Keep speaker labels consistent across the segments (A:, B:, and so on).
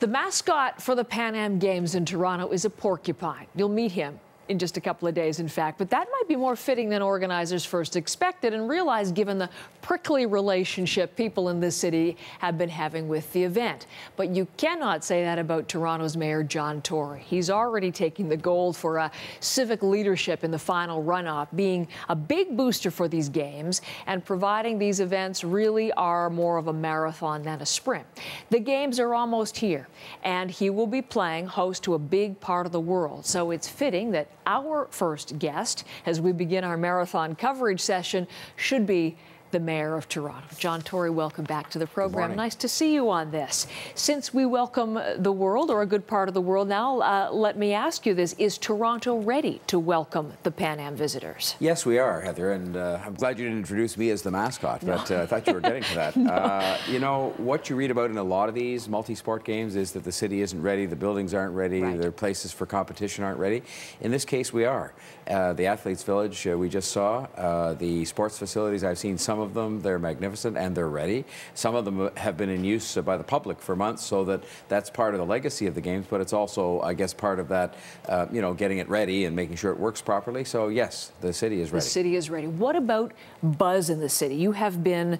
A: The mascot for the Pan Am Games in Toronto is a porcupine. You'll meet him in just a couple of days, in fact. But that might be more fitting than organizers first expected and realized given the prickly relationship people in this city have been having with the event. But you cannot say that about Toronto's Mayor John Tory. He's already taking the gold for a civic leadership in the final runoff, being a big booster for these games and providing these events really are more of a marathon than a sprint. The games are almost here, and he will be playing host to a big part of the world. So it's fitting that our first guest, as we begin our marathon coverage session, should be the mayor of Toronto. John Tory, welcome back to the program. Nice to see you on this. Since we welcome the world, or a good part of the world now, uh, let me ask you this. Is Toronto ready to welcome the Pan Am visitors?
B: Yes, we are, Heather, and uh, I'm glad you didn't introduce me as the mascot, but uh, I thought you were getting to that. Uh, you know, what you read about in a lot of these multi-sport games is that the city isn't ready, the buildings aren't ready, right. their places for competition aren't ready. In this case, we are. Uh, the Athletes Village uh, we just saw, the sports facilities, I've seen some some of them, they're magnificent and they're ready. Some of them have been in use by the public for months, so that that's part of the legacy of the games, but it's also, I guess, part of that, uh, you know, getting it ready and making sure it works properly. So, yes, the city is ready.
A: The city is ready. What about buzz in the city? You have been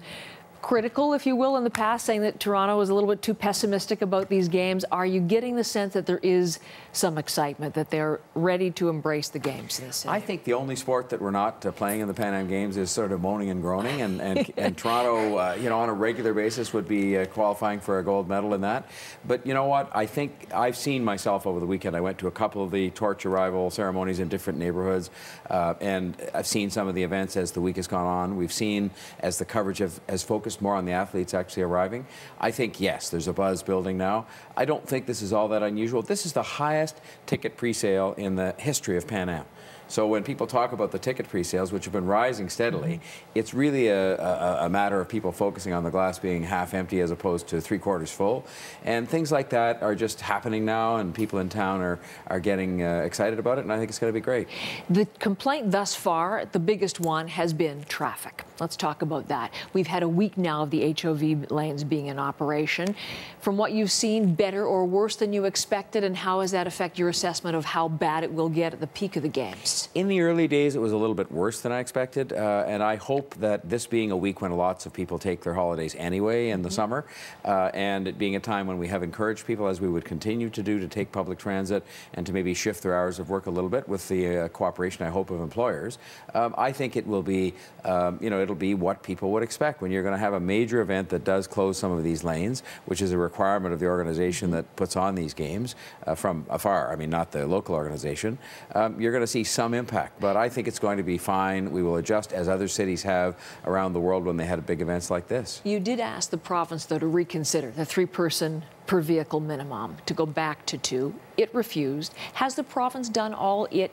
A: critical, if you will, in the past, saying that Toronto was a little bit too pessimistic about these games. Are you getting the sense that there is some excitement, that they're ready to embrace the games in the city?
B: I think the only sport that we're not uh, playing in the Pan Am Games is sort of moaning and groaning, and, and, and Toronto, uh, you know, on a regular basis would be uh, qualifying for a gold medal in that. But you know what? I think I've seen myself over the weekend. I went to a couple of the torch arrival ceremonies in different neighborhoods, uh, and I've seen some of the events as the week has gone on. We've seen as the coverage have, has focused more on the athletes actually arriving. I think, yes, there's a buzz building now. I don't think this is all that unusual. This is the highest ticket presale in the history of Pan Am. So when people talk about the ticket pre-sales, which have been rising steadily, mm-hmm. it's really a, a, a, matter of people focusing on the glass being half empty as opposed to three quarters full. And things like that are just happening now, and people in town are, are getting uh, excited about it, and I think it's going to be great.
A: The complaint thus far, the biggest one, has been traffic. Let's talk about that. We've had a week now of the HOV lanes being in operation. From what you've seen, better or worse than you expected, and how does that affect your assessment of how bad it will get at the peak of the games?
B: In the early days, it was a little bit worse than I expected, uh, and I hope that this being a week when lots of people take their holidays anyway in the mm -hmm. summer, uh, and it being a time when we have encouraged people, as we would continue to do, to take public transit and to maybe shift their hours of work a little bit with the uh, cooperation, I hope, of employers, um, I think it will be, um, you know, it'll be what people would expect when you're going to have a major event that does close some of these lanes, which is a requirement of the organization mm-hmm. that puts on these games uh, from afar. I mean, not the local organization. Um, you're going to see some some impact, but I think it's going to be fine. We will adjust as other cities have around the world when they had big events like this.
A: You did ask the province, though, to reconsider the three person per vehicle minimum to go back to two. It refused. Has the province done all it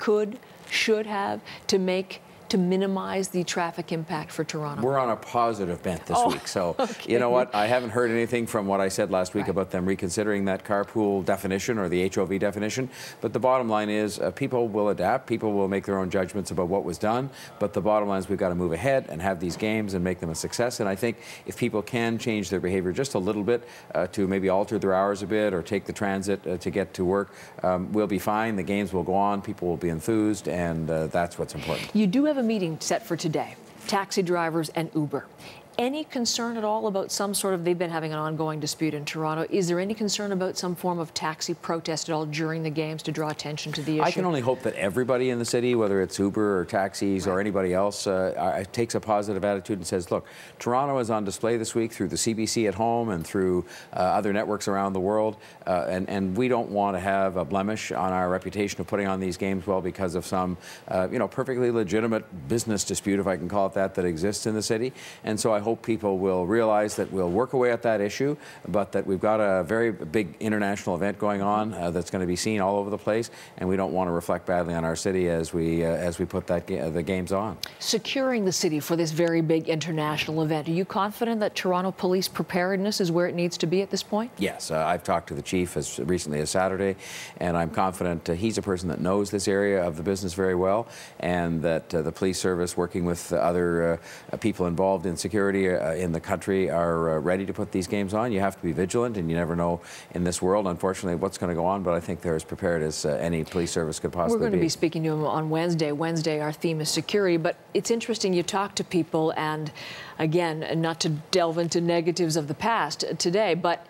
A: could, should have to make to minimize the traffic impact for Toronto?
B: We're on a positive bent this oh, week. So, okay. you know what? I haven't heard anything from what I said last week right. about them reconsidering that carpool definition or the HOV definition. But the bottom line is uh, people will adapt. People will make their own judgments about what was done. But the bottom line is we've got to move ahead and have these games and make them a success. And I think if people can change their behavior just a little bit uh, to maybe alter their hours a bit or take the transit uh, to get to work, um, we'll be fine. The games will go on. People will be enthused. And uh, that's what's important.
A: You do have a meeting set for today. Taxi drivers and Uber any concern at all about some sort of, they've been having an ongoing dispute in Toronto. Is there any concern about some form of taxi protest at all during the games to draw attention to the issue?
B: I can only hope that everybody in the city, whether it's Uber or taxis right. or anybody else, uh, takes a positive attitude and says, look, Toronto is on display this week through the CBC at home and through uh, other networks around the world. Uh, and, and we don't want to have a blemish on our reputation of putting on these games well because of some, uh, you know, perfectly legitimate business dispute, if I can call it that, that exists in the city. And so I hope people will realize that we'll work away at that issue, but that we've got a very big international event going on uh, that's going to be seen all over the place, and we don't want to reflect badly on our city as we uh, as we put that ga the games on.
A: Securing the city for this very big international event, are you confident that Toronto police preparedness is where it needs to be at this point?
B: Yes, uh, I've talked to the chief as recently as Saturday, and I'm confident uh, he's a person that knows this area of the business very well, and that uh, the police service, working with other uh, people involved in security majority uh, in the country are uh, ready to put these games on. You have to be vigilant, and you never know in this world, unfortunately, what's going to go on. But I think they're as prepared as uh, any police service could possibly
A: be. We're going
B: to
A: be speaking to them on Wednesday. Wednesday, our theme is security. But it's interesting you talk to people, and again, not to delve into negatives of the past today, but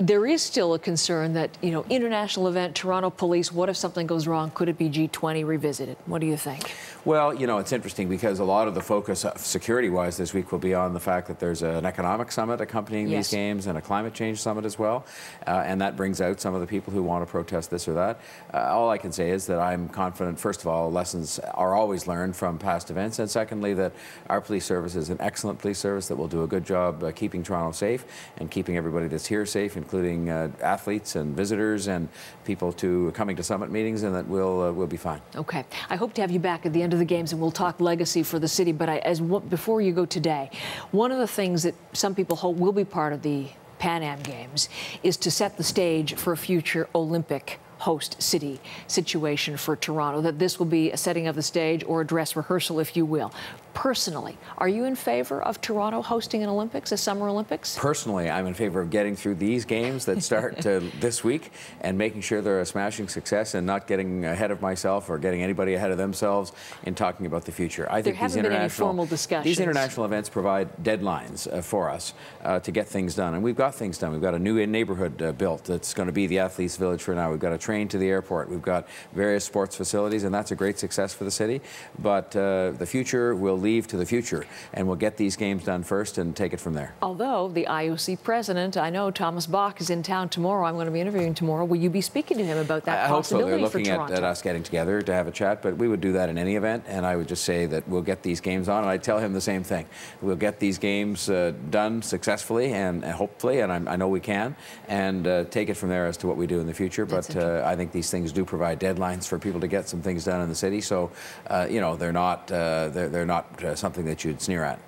A: there is still a concern that, you know, international event, Toronto police, what if something goes wrong? Could it be G20 revisited? What do you think?
B: Well, you know, it's interesting because a lot of the focus uh, security-wise this week will be on the fact that there's an economic summit accompanying yes. these games and a climate change summit as well. Uh, and that brings out some of the people who want to protest this or that. Uh, all I can say is that I'm confident, first of all, lessons are always learned from past events. And secondly, that our police service is an excellent police service that will do a good job uh, keeping Toronto safe and keeping everybody that's here safe, including uh, athletes and visitors and people to coming to summit meetings, and that we'll uh, we'll be fine.
A: Okay. I hope to have you back at the end of the games, and we'll talk legacy for the city. But I, as before you go today, one of the things that some people hope will be part of the Pan Am Games is to set the stage for a future Olympic host city situation for Toronto, that this will be a setting of the stage or a dress rehearsal, if you will. Personally, are you in favor of Toronto hosting an Olympics, a Summer Olympics?
B: Personally, I'm in favor of getting through these games that start this week and making sure they're a smashing success and not getting ahead of myself or getting anybody ahead of themselves in talking about the future.
A: I there think these international
B: these international events provide deadlines uh, for us uh, to get things done, and we've got things done. We've got a new neighborhood uh, built that's going to be the athletes' village for now. We've got a train to the airport. We've got various sports facilities, and that's a great success for the city. But uh, the future will leave to the future, and we'll get these games done first and take it from there.
A: Although the IOC president, I know Thomas Bach is in town tomorrow. I'm going to be interviewing tomorrow. Will you be speaking to him about that
B: I
A: possibility
B: hope so. They're looking
A: at,
B: at, us getting together to have a chat, but we would do that in any event. And I would just say that we'll get these games on, and I tell him the same thing. We'll get these games uh, done successfully and, and hopefully, and I, I, know we can, and uh, take it from there as to what we do in the future. But uh, I think these things do provide deadlines for people to get some things done in the city. So, uh, you know, they're not uh, they're, they're not uh, something that you'd sneer at.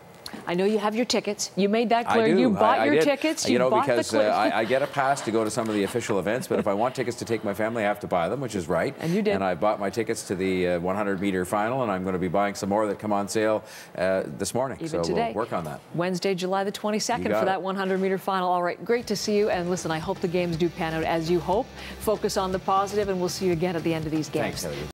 A: I know you have your tickets. You made that clear. You bought
B: I,
A: your
B: I
A: tickets.
B: You,
A: you
B: know, because uh, I, I, get a pass to go to some of the official events, but if I want tickets to take my family, I have to buy them, which is right.
A: And you did.
B: And I bought my tickets to the uh, 100 meter final, and I'm going to be buying some more that come on sale uh, this morning.
A: Even
B: so
A: today.
B: we'll work on that.
A: Wednesday, July the 22nd for that 100 meter final. All right, great to see you. And listen, I hope the games do pan out as you hope. Focus on the positive, and we'll see you again at the end of these games.
B: Thanks,